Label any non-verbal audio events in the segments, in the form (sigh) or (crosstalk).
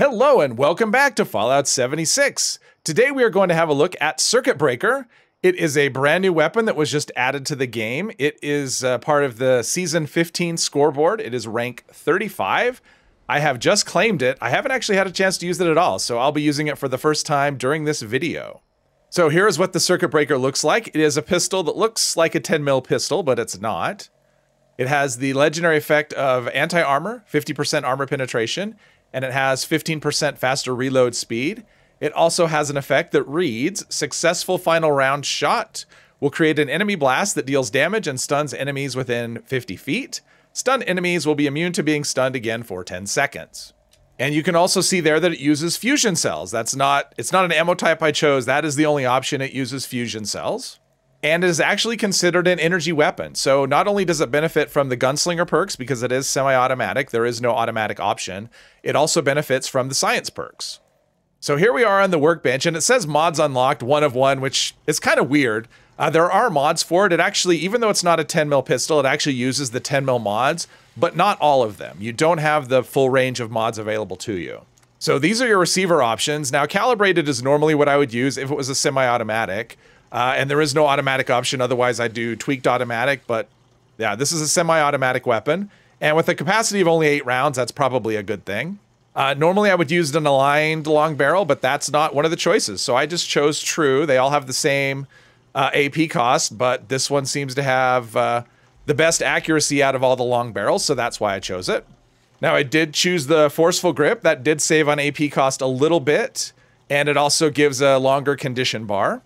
Hello and welcome back to Fallout 76. Today we are going to have a look at Circuit Breaker. It is a brand new weapon that was just added to the game. It is uh, part of the Season 15 scoreboard. It is rank 35. I have just claimed it. I haven't actually had a chance to use it at all, so I'll be using it for the first time during this video. So here is what the Circuit Breaker looks like. It is a pistol that looks like a 10 mil pistol, but it's not. It has the legendary effect of anti-armor, 50% armor penetration, and it has 15% faster reload speed. It also has an effect that reads Successful final round shot will create an enemy blast that deals damage and stuns enemies within 50 feet. Stunned enemies will be immune to being stunned again for 10 seconds. And you can also see there that it uses fusion cells. That's not, it's not an ammo type I chose. That is the only option. It uses fusion cells and is actually considered an energy weapon. So not only does it benefit from the gunslinger perks because it is semi-automatic, there is no automatic option, it also benefits from the science perks. So here we are on the workbench and it says mods unlocked, one of one, which is kind of weird. Uh, there are mods for it. It actually, even though it's not a 10 mil pistol, it actually uses the 10 mil mods, but not all of them. You don't have the full range of mods available to you. So these are your receiver options. Now calibrated is normally what I would use if it was a semi-automatic. Uh, and there is no automatic option. Otherwise, I do tweaked automatic. But yeah, this is a semi-automatic weapon. And with a capacity of only eight rounds, that's probably a good thing. Uh, normally, I would use an aligned long barrel, but that's not one of the choices. So I just chose true. They all have the same uh, AP cost, but this one seems to have uh, the best accuracy out of all the long barrels. So that's why I chose it. Now, I did choose the forceful grip. That did save on AP cost a little bit. And it also gives a longer condition bar.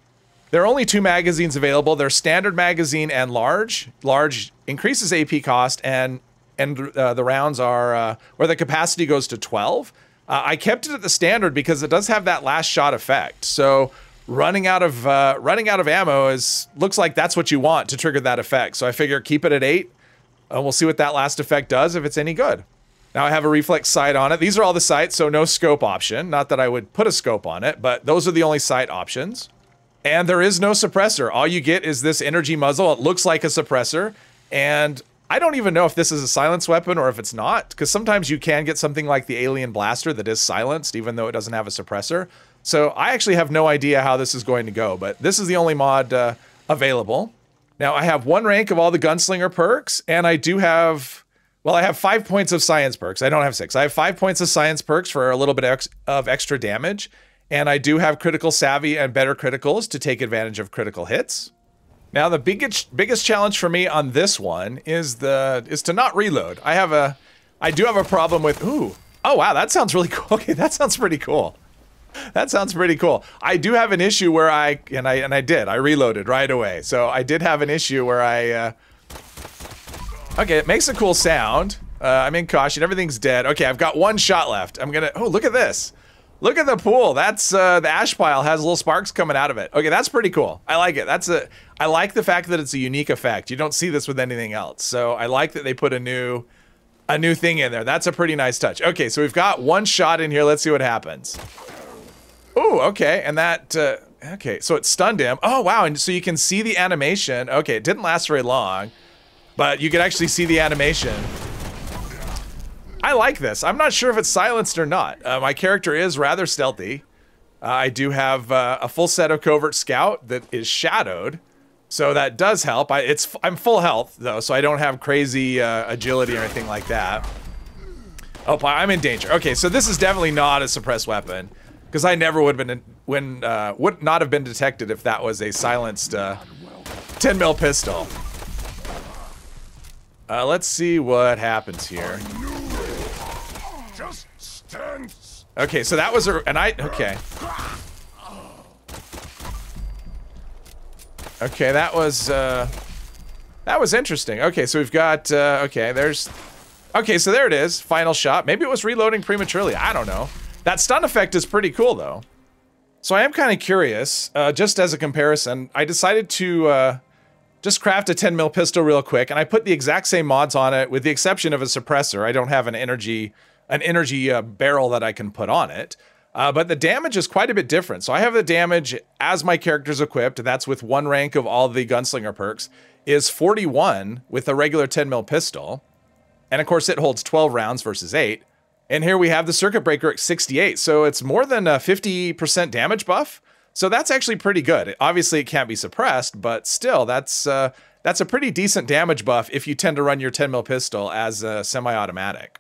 There are only two magazines available. They're standard magazine and large. Large increases AP cost, and and uh, the rounds are uh, where the capacity goes to 12. Uh, I kept it at the standard because it does have that last shot effect. So running out of uh, running out of ammo is looks like that's what you want to trigger that effect. So I figure keep it at eight, and we'll see what that last effect does if it's any good. Now I have a reflex sight on it. These are all the sights, so no scope option. Not that I would put a scope on it, but those are the only sight options. And there is no suppressor. All you get is this energy muzzle. It looks like a suppressor. And I don't even know if this is a silence weapon or if it's not, because sometimes you can get something like the alien blaster that is silenced, even though it doesn't have a suppressor. So I actually have no idea how this is going to go, but this is the only mod uh, available. Now I have one rank of all the gunslinger perks, and I do have, well, I have five points of science perks. I don't have six. I have five points of science perks for a little bit of extra damage, and I do have critical savvy and better criticals to take advantage of critical hits. Now the biggest biggest challenge for me on this one is the is to not reload. I have a I do have a problem with ooh. Oh wow, that sounds really (laughs) cool. Okay, that sounds pretty cool. That sounds pretty cool. I do have an issue where I and I and I did. I reloaded right away. So I did have an issue where I uh Okay, it makes a cool sound. Uh, I'm in caution. Everything's dead. Okay, I've got one shot left. I'm gonna. Oh, look at this. Look at the pool. That's uh, the ash pile has little sparks coming out of it. Okay, that's pretty cool. I like it. That's a. I like the fact that it's a unique effect. You don't see this with anything else. So I like that they put a new, a new thing in there. That's a pretty nice touch. Okay, so we've got one shot in here. Let's see what happens. Oh, okay, and that. Uh, okay, so it stunned him. Oh wow, and so you can see the animation. Okay, it didn't last very long, but you can actually see the animation. I like this. I'm not sure if it's silenced or not. Uh, my character is rather stealthy. Uh, I do have uh, a full set of covert scout that is shadowed, so that does help. I, it's I'm full health though, so I don't have crazy uh, agility or anything like that. Oh, I'm in danger. Okay, so this is definitely not a suppressed weapon, because I never would have been when uh, would not have been detected if that was a silenced uh, 10 mil pistol. let's see what happens here. Okay, so that was a, and I, okay. Okay, that was, uh, that was interesting. Okay, so we've got, uh, okay, there's, okay, so there it is, final shot. Maybe it was reloading prematurely, I don't know. That stun effect is pretty cool, though. So I am kind of curious, uh, just as a comparison, I decided to, uh, just craft a 10 mil pistol real quick, and I put the exact same mods on it, with the exception of a suppressor. I don't have an energy an energy uh, barrel that I can put on it. Uh, but the damage is quite a bit different. So I have the damage as my character's equipped. That's with one rank of all the gunslinger perks. Is 41 with a regular 10 mil pistol, and of course it holds 12 rounds versus eight. And here we have the Circuit Breaker at 68. So it's more than a 50% damage buff. So that's actually pretty good. Obviously, it can't be suppressed, but still, that's uh, that's a pretty decent damage buff if you tend to run your 10 mil pistol as a semi-automatic.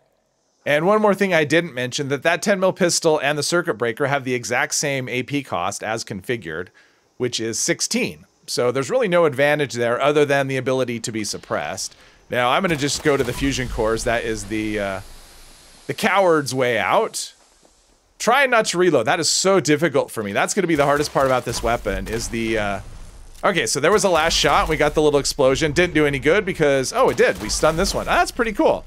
And one more thing I didn't mention, that that 10 mil pistol and the circuit breaker have the exact same AP cost as configured, which is 16. So there's really no advantage there other than the ability to be suppressed. Now I'm gonna just go to the fusion cores. That is the uh, the coward's way out. Try not to reload. That is so difficult for me. That's gonna be the hardest part about this weapon is the uh, Okay, so there was a last shot. We got the little explosion. Didn't do any good because, oh, it did. We stunned this one. that's pretty cool.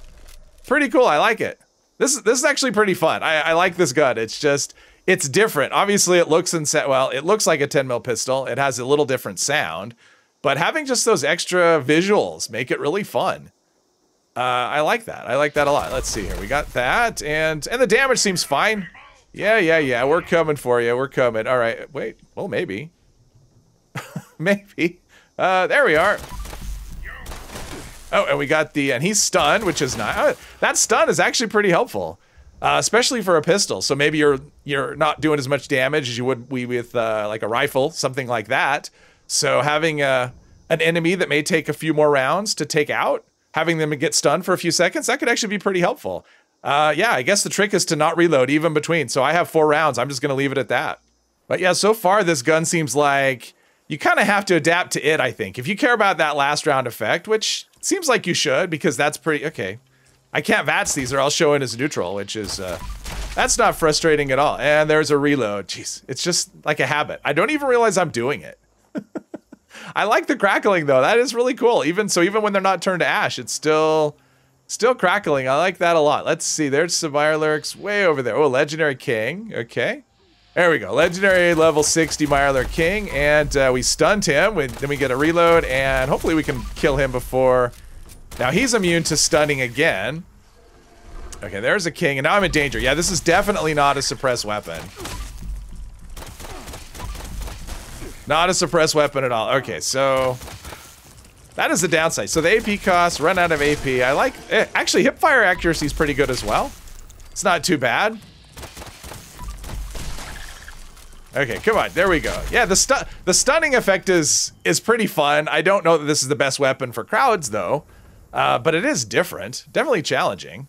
Pretty cool. I like it. This is this is actually pretty fun. I, I like this gun. It's just it's different. Obviously, it looks and set well. It looks like a 10 mil pistol. It has a little different sound, but having just those extra visuals make it really fun. Uh, I like that. I like that a lot. Let's see here. We got that, and and the damage seems fine. Yeah, yeah, yeah. We're coming for you. We're coming. All right. Wait. Well, maybe. (laughs) Maybe. Uh, there we are. Oh, and we got the, and he's stunned, which is not, uh, that stun is actually pretty helpful, uh, especially for a pistol. So maybe you're, you're not doing as much damage as you would be with, uh, like a rifle, something like that. So having, uh, an enemy that may take a few more rounds to take out, having them get stunned for a few seconds, that could actually be pretty helpful. Uh, yeah, I guess the trick is to not reload even between. So I have four rounds. I'm just going to leave it at that. But yeah, so far this gun seems like you kind of have to adapt to it, I think. If you care about that last round effect, which seems like you should, because that's pretty, okay. I can't VATS these, or I'll show it as neutral, which is, uh, that's not frustrating at all. And there's a reload. Jeez, it's just like a habit. I don't even realize I'm doing it. (laughs) I like the crackling though. That is really cool. Even so, even when they're not turned to ash, it's still, still crackling. I like that a lot. Let's see. There's some lurks way over there. Oh, Legendary King. Okay. There we go. Legendary level 60 Mirelurk King. And uh, we stunned him. We, then we get a reload. And hopefully we can kill him before... Now he's immune to stunning again. Okay, there's a king. And now I'm in danger. Yeah, this is definitely not a suppressed weapon. Not a suppressed weapon at all. Okay, so... That is the downside. So the AP costs run out of AP. I like... Eh, actually, hipfire accuracy is pretty good as well. It's not too bad. Okay, come on. There we go. Yeah, the stu the stunning effect is is pretty fun. I don't know that this is the best weapon for crowds though, uh, but it is different. Definitely challenging.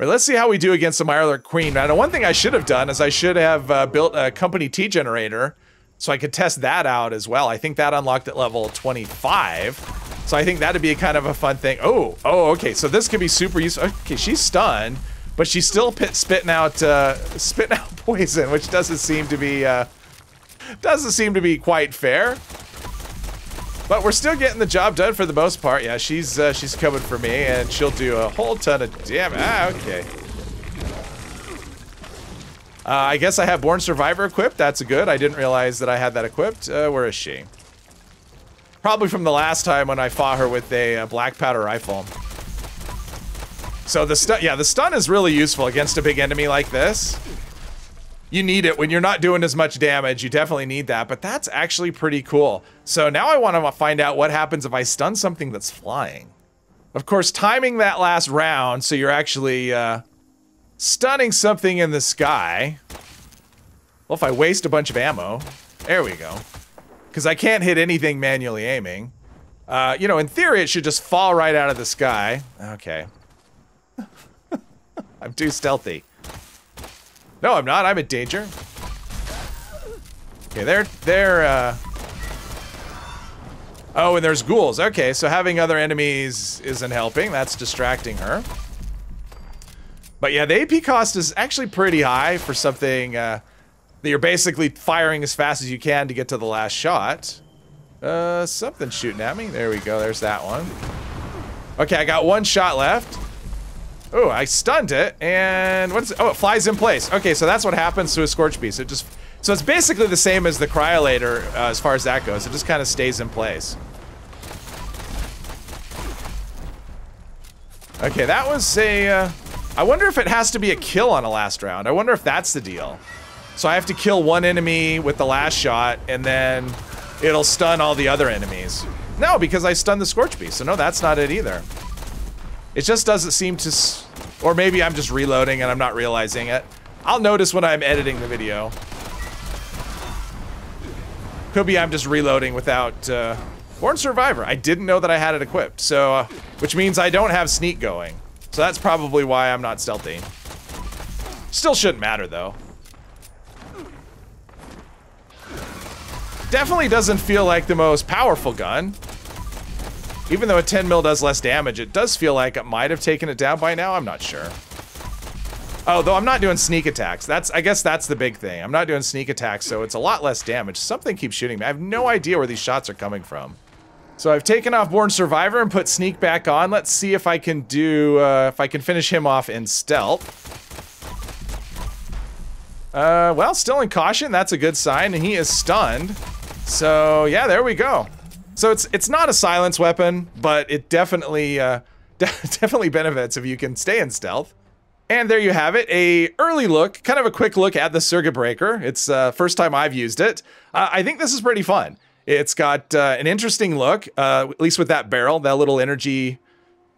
Let's see how we do against the Mirelurk Queen. Now, one thing I should have done is I should have uh, built a company T generator so I could test that out as well. I think that unlocked at level 25. So I think that'd be a kind of a fun thing. Oh, oh, okay. So this could be super useful. Okay, she's stunned, but she's still spitting out uh, (laughs) spitting out poison, which doesn't seem to be uh, doesn't seem to be quite fair. But we're still getting the job done for the most part. Yeah, she's uh, she's coming for me, and she'll do a whole ton of damage. Ah, okay. Uh, I guess I have Born Survivor equipped. That's good. I didn't realize that I had that equipped. Uh, where is she? Probably from the last time when I fought her with a, a black powder rifle. So the stun, yeah, the stun is really useful against a big enemy like this you need it when you're not doing as much damage. You definitely need that, but that's actually pretty cool. So now I want to find out what happens if I stun something that's flying. Of course, timing that last round so you're actually uh, stunning something in the sky. Well, if I waste a bunch of ammo, there we go. Because I can't hit anything manually aiming. Uh, you know, in theory, it should just fall right out of the sky. Okay. (laughs) I'm too stealthy. No, I'm not. I'm in danger. Okay, they're, they're, uh... Oh, and there's ghouls. Okay, so having other enemies isn't helping. That's distracting her. But yeah, the AP cost is actually pretty high for something, uh, that you're basically firing as fast as you can to get to the last shot. Uh, something shooting at me. There we go. There's that one. Okay, I got one shot left. Oh, I stunned it, and what's? Oh, it flies in place. Okay, so that's what happens to a Scorchbeast. It just, so it's basically the same as the Cryolator uh, as far as that goes. It just kind of stays in place. Okay, that was a, uh, I wonder if it has to be a kill on a last round. I wonder if that's the deal. So I have to kill one enemy with the last shot, and then it'll stun all the other enemies. No, because I stunned the Scorchbeast, so no, that's not it either. It just doesn't seem to Or maybe I'm just reloading and I'm not realizing it. I'll notice when I'm editing the video. Could be I'm just reloading without uh, Born Survivor. I didn't know that I had it equipped, so uh, which means I don't have sneak going. So that's probably why I'm not stealthy. Still shouldn't matter though. Definitely doesn't feel like the most powerful gun. Even though a 10 mil does less damage, it does feel like it might have taken it down by now. I'm not sure. Oh, though I'm not doing sneak attacks. That's I guess that's the big thing. I'm not doing sneak attacks, so it's a lot less damage. Something keeps shooting me. I have no idea where these shots are coming from. So I've taken off Born Survivor and put Sneak back on. Let's see if I can do, uh, if I can finish him off in Stealth. Uh, well, still in Caution. That's a good sign, and he is stunned. So yeah, there we go. So it's it's not a silence weapon, but it definitely uh, (laughs) definitely benefits if you can stay in stealth. And there you have it, a early look, kind of a quick look at the Circuit Breaker. It's uh, first time I've used it. Uh, I think this is pretty fun. It's got uh, an interesting look, uh, at least with that barrel, that little energy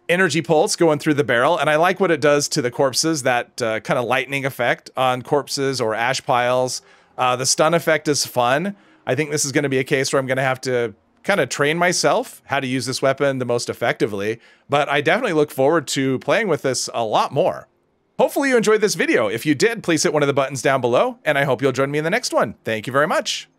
energy pulse going through the barrel, and I like what it does to the corpses. That uh, kind of lightning effect on corpses or ash piles. Uh, the stun effect is fun. I think this is going to be a case where I'm going to have to kind of train myself how to use this weapon the most effectively, but I definitely look forward to playing with this a lot more. Hopefully you enjoyed this video. If you did, please hit one of the buttons down below, and I hope you'll join me in the next one. Thank you very much.